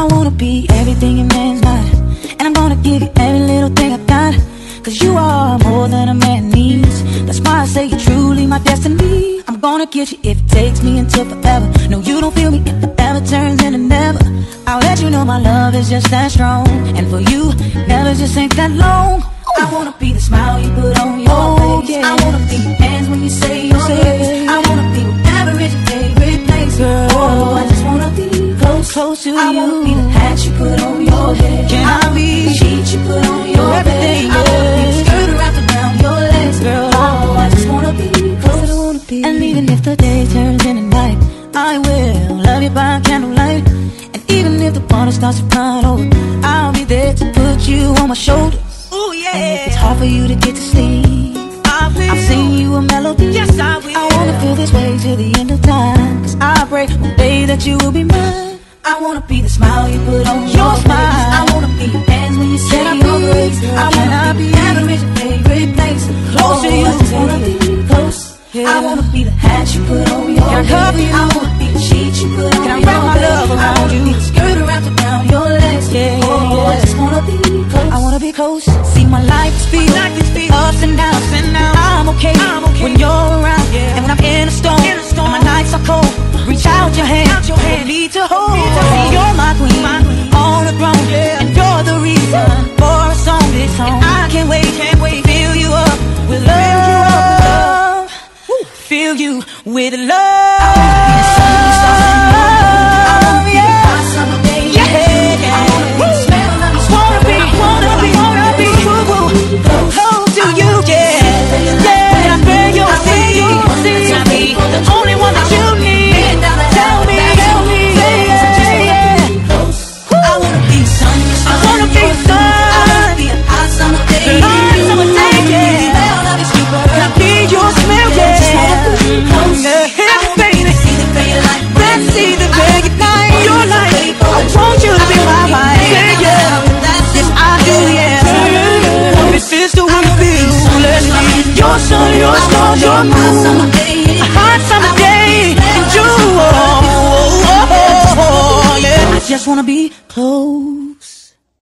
I wanna be everything a man's not. And I'm gonna give you every little thing I got. Cause you are more than a man needs. That's why I say you're truly my destiny. I'm gonna get you if it takes me until forever. No, you don't feel me if it ever turns into never. I'll let you know my love is just that strong. And for you, never just ain't that long. I wanna be the smile you put on your Oh, face. yeah. I wanna be your hands when you say your oh, Say close, to I wanna you. be the hat you put on your head. Can I be the sheet you put on your everything, bed? I wanna be the yeah. skirt wrapped around your legs. Girl. Oh, I just wanna be close. I wanna be. And even if the day turns into night, I will love you by candlelight. And even if the water starts to run over, I'll be there to put you on my shoulders. Ooh, And if yeah. it's hard for you to get to sleep, I will. I'll sing you a melody. Yes, I will. I wanna feel this way till the end of time. Cause I pray one day that you will be mine. I wanna be the smile you put on your, smile. I wanna be your hands when you say your grace. I wanna be wherever your favorite place. Close to you, I just wanna be close. I wanna be the hat you put on your head. I wanna be the sheet you put on Can I your wrap my bed. I wanna you? be the skirt wrapped around your legs. Yeah, oh. I just wanna be close. I wanna be close. See my life is filled, life is ups and downs. I'm okay, I'm okay. when you're around. Yeah. And when I'm in a storm, you with love. Your your moon. A hot summer day, and you, oh, oh, oh, oh, yeah. I just wanna be close.